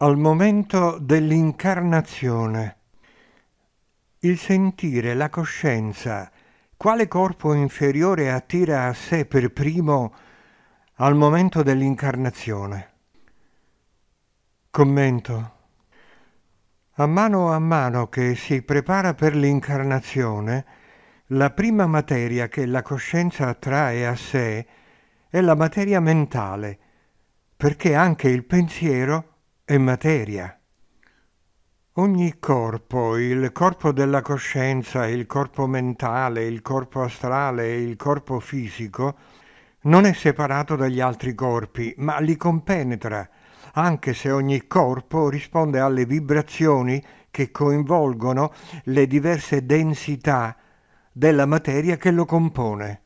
al momento dell'incarnazione. Il sentire, la coscienza, quale corpo inferiore attira a sé per primo al momento dell'incarnazione. Commento. A mano a mano che si prepara per l'incarnazione, la prima materia che la coscienza attrae a sé è la materia mentale, perché anche il pensiero è materia. Ogni corpo, il corpo della coscienza, il corpo mentale, il corpo astrale e il corpo fisico, non è separato dagli altri corpi, ma li compenetra, anche se ogni corpo risponde alle vibrazioni che coinvolgono le diverse densità della materia che lo compone.